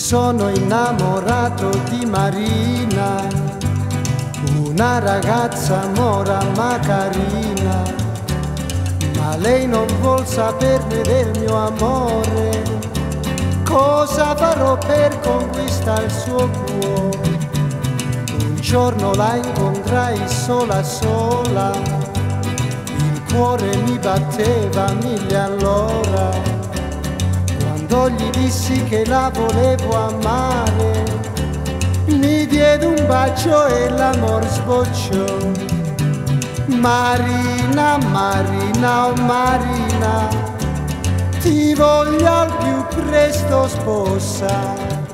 sono innamorato di Marina, una ragazza mora ma carina, ma lei non vuol saperne del mio amore. Cosa farò per conquistare il suo cuore? Un giorno la incontrai sola sola, il cuore mi batteva mille all'ora gli dissi che la volevo amare, mi diede un bacio e l'amor sbocciò. Marina, Marina, oh Marina, ti voglio al più presto sposa.